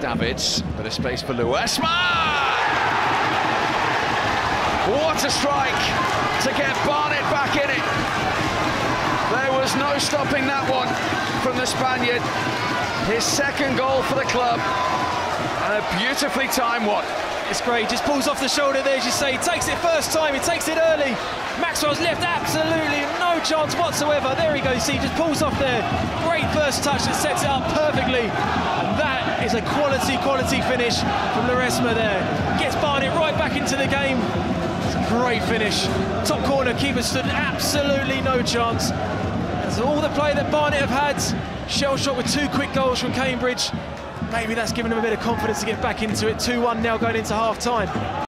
Davids, bit of space for Luisma! What a strike to get Barnet back in it. There was no stopping that one from the Spaniard. His second goal for the club, and a beautifully timed one. It's great, just pulls off the shoulder there, as you say. He takes it first time, he takes it early. Maxwell's left absolutely no chance whatsoever. There he goes, see, just pulls off there. Great first touch that sets it up perfectly. Is a quality, quality finish from Luisma there. Gets Barnet right back into the game. It's great finish. Top corner, keeper stood absolutely no chance. That's all the play that Barnet have had. Shell shot with two quick goals from Cambridge. Maybe that's given them a bit of confidence to get back into it. 2-1 now going into half time.